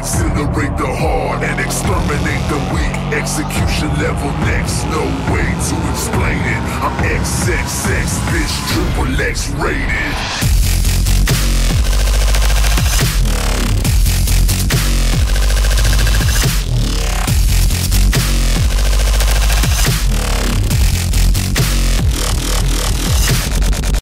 Accelerate the hard and exterminate the weak. Execution level next, no way to explain it. I'm XXX, bitch, triple X rated.